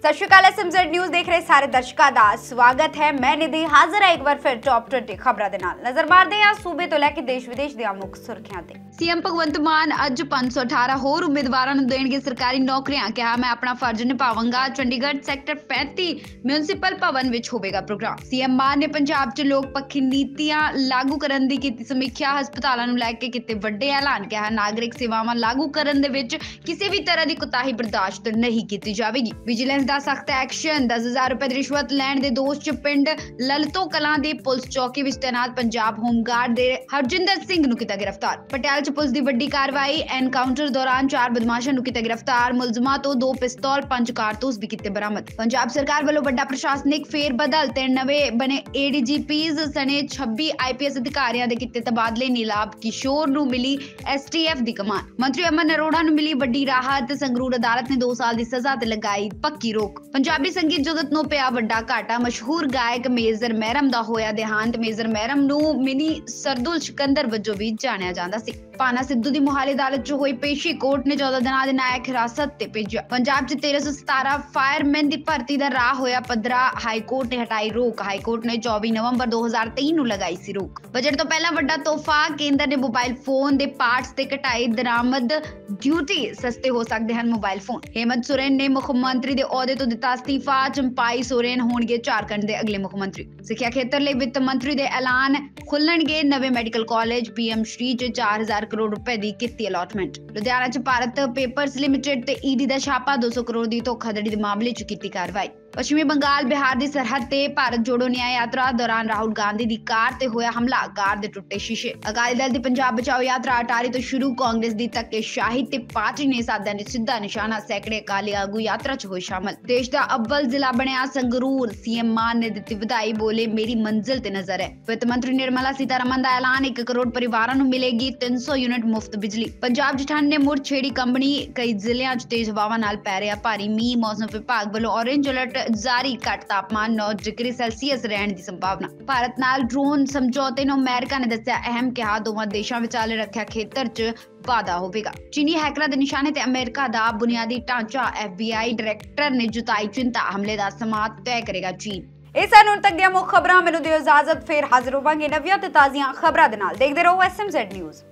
ਸਤਿ ਸ਼੍ਰੀ ਅਕਾਲ SMZ news ਦੇਖ ਰਹੇ ਸਾਰੇ ਦਰਸ਼ਕਾਂ ਦਾ ਸਵਾਗਤ ਹੈ। ਮੈਂ ਨਿਧੀ ਹਾਜ਼ਰ ਹਾਂ ਇੱਕ ਵਾਰ ਫਿਰ ਟੌਪ 20 ਖਬਰਾਂ ਦੇ ਨਾਲ। ਨਜ਼ਰ ਮਾਰਦੇ ਹਾਂ ਸੂਬੇ ਤੋਂ ਲੈ ਕੇ ਦੇਸ਼ ਵਿਦੇਸ਼ ਦੀਆਂ ਮੁੱਖ ਸੁਰਖੀਆਂ ਤੇ। ਸੀਐਮ ਭਗਵੰਤ ਮਾਨ ਅੱਜ 518 ਹੋਰ ਉਮੀਦਵਾਰਾਂ ਨੂੰ ਦੇਣਗੇ ਸਰਕਾਰੀ ਨੌਕਰੀਆਂ। ਕਿਹਾ, ਮੈਂ ਆਪਣਾ ਫਰਜ਼ ਨਿਭਾਵਾਂਗਾ। ਚੰਡੀਗੜ੍ਹ ਸੈਕਟਰ 35 ਮਿਊਨਿਸਪਲ ਭਵਨ ਵਿੱਚ ਹੋਵੇਗਾ ਪ੍ਰੋਗਰਾਮ। ਸੀਐਮ ਮਾਨ ਨੇ ਪੰਜਾਬ 'ਚ ਲੋਕ ਪੱਖੀ ਨੀਤੀਆਂ ਲਾਗੂ ਕਰਨ ਦੀ ਕੀਤੀ ਸਮੀਖਿਆ। ਹਸਪਤਾਲਾਂ ਨੂੰ ਲੈ ਕੇ ਕੀਤੇ ਵੱਡੇ ਐਲਾਨ। ਕਿਹਾ, ਨਾਗਰਿਕ ਸੇਵਾਵਾਂ ਲਾਗੂ ਕਰਨ ਦੇ ਵਿੱਚ ਕਿਸੇ ਵੀ ਤਰ੍ਹਾਂ ਦੀ ਕੁਤਾਹੀ ਬਰਦਾਸ਼ਤ ਨਹੀਂ ਕੀਤੀ ਜਾਵੇਗੀ। ਵਿਜੀਲੈਂਸ ਦਾ ਸਖਤ ਐਕਸ਼ਨ 10000 ਰੁਪਏ ਦੀ ਰਿਸ਼ਵਤ ਲੈਣ ਦੇ ਦੋਸ਼ 'ਚ ਪਿੰਡ ਲਲਤੋ ਕਲਾਂ ਦੀ ਪੁਲਿਸ ਚੌਕੀ ਵਿੱਚ ਤੈਨਾਤ ਪੰਜਾਬ ਹੋਮਗਾਰਡ ਦੇ ਹਰਜਿੰਦਰ ਸਿੰਘ ਨੂੰ ਕੀਤਾ ਗ੍ਰਿਫਤਾਰ। ਪਟਿਆਲਾ 'ਚ ਪੁਲਿਸ ਦੀ ਵੱਡੀ ਕਾਰਵਾਈ, ਐਨਕਾਊਂਟਰ ਦੌਰਾਨ ਚਾਰ ਬਦਮਾਸ਼ਾਂ ਨੂੰ ਕੀਤਾ ਗ੍ਰਿਫਤਾਰ, ਮੁਲਜ਼ਮਾਂ ਤੋਂ ਦੋ ਪਿਸਤੌਲ, ਪੰਜ ਕਾਰਤੂਸ ਵੀ ਕੀਤੇ ਬਰਾਮਦ। ਪੰਜਾਬ ਸਰਕਾਰ ਵੱਲੋਂ ਵੱਡਾ ਪ੍ਰਸ਼ਾਸਨਿਕ ਫੇਰ ਬਦਲ ਤੇ ਨਵੇਂ ਬਣੇ ਏਡੀਜੀਪੀਜ਼ ਸਣੇ 26 ਆਈਪੀਐਸ ਅਧਿਕਾਰੀਆਂ ਦੇ ਕੀਤੇ ਤਬਾਦਲੇ ਨੀਲਾਬ ਕਿਸ਼ੋਰ ਨੂੰ ਮਿਲੀ ਐਸਟੀਐਫ ਦੀ ਕਮਾਨ। ਮੰਤਰੀ ਅਮਨ ਅਰੋੜਾ ਨੂੰ ਮਿਲੀ ਵੱਡੀ ਰਾਹਤ, ਸੰਗਰੂਰ ਅਦਾਲਤ ਨੇ 2 ਸਾਲ ਦੀ ਸਜ਼ਾ ਤੇ ਲਗਾਈ ਪੱਕੀ ਰੋਕ ਪੰਜਾਬੀ ਸੰਗੀਤ ਜਗਤ ਨੂੰ ਪਿਆ ਵੱਡਾ ਘਾਟਾ। ਮਸ਼ਹੂਰ ਗਾਇਕ ਮੇਜ਼ਰ ਮਹਿਰਮ ਦਾ ਹੋਇਆ ਦੇਹਾਂਤ। ਮੇਜ਼ਰ ਮਹਿਰਮ ਨੂੰ ਮਿਨੀ ਸਰਦੁਲ ਸਿਕੰਦਰ ਵਜੋਂ ਵੀ ਜਾਣਿਆ ਜਾਂਦਾ ਸੀ। ਭਾਨਾ ਸਿੱਧੂ ਦੀ ਮੁਹਾਲੀ ਅਦਾਲਤ 'ਚ ਹੋਈ ਪੇਸ਼ੀ। ਕੋਰਟ ਨੇ 14 ਦਿਨਾਂ ਦੇ ਨਾਇਕ ਹਿਰਾਸਤ ਤੇ ਭੇਜਿਆ। ਪੰਜਾਬ 'ਚ 1317 ਫਾਇਰਮੈਨ ਦੀ ਭਰਤੀ ਦਾ ਰਾਹ ਹੋਇਆ ਪੱਧਰਾ। ਹਾਈ ਕੋਰਟ ਨੇ ਹਟਾਈ ਰੋਕ। ਹਾਈ ਕੋਰਟ ਨੇ 24 ਨਵੰਬਰ 2023 ਨੂੰ ਲਗਾਈ ਸੀ ਰੋਕ। ਬਜਟ ਤੋਂ ਪਹਿਲਾਂ ਵੱਡਾ ਤੋਹਫਾ। ਕੇਂਦਰ ਨੇ ਮੋਬਾਈਲ ਫੋਨ ਦੇ ਪਾਰਟਸ ਤੇ ਘਟਾਈ ਦਰਾਮਦ। ਡਿਊਟੀ ਸਸਤੇ ਹੋ ਸਕਦੇ ਹਨ ਮੋਬਾਈਲ ਫੋਨ। ਹੇਮੰਤ ਸੋਰੇਨ ਨੇ ਮੁੱਖ ਮੰਤਰੀ ਦੇ ਅਹੁਦੇ ਤੋਂ ਦਿੱਤਾ ਅਸਤੀਫਾ। ਚੰਪਾਈ ਸੋਰੇਨ ਹੋਣਗੇ ਝਾਰਖੰਡ ਦੇ ਅਗਲੇ ਮੁੱਖ ਮੰਤਰੀ। ਸਿੱਖਿਆ ਖੇਤਰ ਲਈ ਵਿੱਤ ਮੰਤਰੀ ਦੇ ਐਲਾਨ ਖੁੱਲਣਗੇ। ਨਵੇਂ ਮੈਡੀਕਲ ਕਾਲਜ ਪੀਐਮ ਸ਼੍ਰੀ ਚ 4000 ਕਰੋੜ ਰੁਪਏ ਦੀ ਕੀਤੀ ਅਲਾਟਮੈਂਟ ਲੁਧਿਆਣਾ ਚ ਭਾਰਤ ਪੇਪਰਸ ਲਿਮਟਿਡ ਤੇ ਈਡੀ ਦਾ ਛਾਪਾ 200 ਕਰੋੜ ਦੀ ਧੋਖਾਧੜੀ ਦੇ ਮਾਮਲੇ ਚ ਕੀਤੀ ਕਾਰਵਾਈ। ਪੱਛਮੀ ਬੰਗਾਲ, ਬਿਹਾਰ ਦੀ ਸਰਹੱਦ ਤੇ ਭਾਰਤ ਜੋੜੋ ਨਿਆਂ ਯਾਤਰਾ ਦੌਰਾਨ ਰਾਹੁਲ ਗਾਂਧੀ ਦੀ ਕਾਰ ਤੇ ਹੋਇਆ ਹਮਲਾ। ਕਾਰ ਦੇ ਟੁੱਟੇ ਸ਼ੀਸ਼ੇ। ਅਕਾਲੀ ਦਲ ਦੀ ਪੰਜਾਬ ਬਚਾਓ ਯਾਤਰਾ ਅਟਾਰੀ ਤੋਂ ਸ਼ੁਰੂ, ਕਾਂਗਰਸ ਦੀ ਧੱਕੇ ਸ਼ਾਹੀ ਤੇ ਪਾਰਟੀ ਨੇ ਸਾਧਿਆ ਨੇ ਸਿੱਧਾ ਨਿਸ਼ਾਨਾ, ਸੈਕੜੇ ਅਕਾਲੀ ਆਗੂ ਯਾਤਰਾ 'ਚ ਹੋਏ ਸ਼ਾਮਲ। ਦੇਸ਼ ਦਾ ਅਵਲ ਜ਼ਿਲ੍ਹਾ ਬਣਿਆ ਸੰਗਰੂਰ। ਸੀਐਮ ਮਾਨ ਨੇ ਦਿੱਤੀ ਵਧਾਈ, ਬੋਲੇ, ਮੇਰੀ ਮੰਜ਼ਿਲ ਤੇ ਨਜ਼ਰ ਹੈ। ਵਿੱਤ ਮੰਤਰੀ ਨਿਰਮਲਾ ਸੀਤਾਰਮਨ ਦਾ ਐਲਾਨ 1 ਕਰੋੜ ਪਰਿਵਾਰਾਂ ਨੂੰ ਮਿਲੇਗੀ 300 ਯੂਨਿਟ ਮੁਫਤ ਬਿਜਲੀ। ਪੰਜਾਬ 'ਚ ਠੰਡ ਨੇ ਮੁੜ ਛੇੜੀ ਕੰਬਣੀ, ਕਈ ਜ਼ਿਲ੍ਹਿਆਂ 'ਚ ਤੇਜ਼ ਹਵਾਵਾਂ ਨਾਲ ਪੈ ਰਿਹਾ ਭਾਰੀ ਮੀਂਹ। ਮੌਸਮ ਵਿਭਾਗ ਵੱਲੋਂ ਔਰੇਂਜ ਅਲਰਟ ਜਾਰੀ ਘੱਟ ਤਾਪਮਾਨ 9 ਡਿਗਰੀ ਸੈਲਸੀਅਸ ਰਹਿਣ ਦੀ ਸੰਭਾਵਨਾ। ਭਾਰਤ ਨਾਲ ਡਰੋਨ ਸਮਝੌਤੇ ਨੂੰ ਅਮਰੀਕਾ ਨੇ ਦੱਸਿਆ, ਅਹਿਮ ਕਿਹਾ, ਦੋਵਾਂ ਦੇਸ਼ਾਂ ਵਿਚਾਲੇ ਰੱਖਿਆ ਖੇਤਰ 'ਚ ਵਾਧਾ ਹੋਵੇਗਾ। ਚੀਨੀ ਹੈਕਰਾਂ ਦੇ ਨਿਸ਼ਾਨੇ ਤੇ ਅਮਰੀਕਾ ਦਾ ਬੁਨਿਆਦੀ ਢਾਂਚਾ FBI ਡਾਇਰੈਕਟਰ ਨੇ ਜੁਤਾਈ ਚਿੰਤਾ, ਹਮਲੇ ਦਾ ਸਮਾਂ ਤੈਅ ਕਰੇਗਾ ਚੀਨ। ਇਹ ਸਨ ਹੁਣ ਤੱਕ ਦੀਆਂ ਮੁੱਖ ਖਬਰਾਂ। ਮੈਨੂੰ ਦਿਓ ਇਜਾਜ਼ਤ, ਫੇਰ ਹਾਜ਼ਰ ਹੋਵਾਂਗੇ ਨਵੀਆਂ ਤੇ ਤਾਜ਼ੀਆਂ ਖਬਰਾਂ ਦੇ ਨਾਲ। ਦੇਖਦੇ ਰਹੋ ਐਸਐਮਜ਼ੈਡ ਨਿਊਜ਼।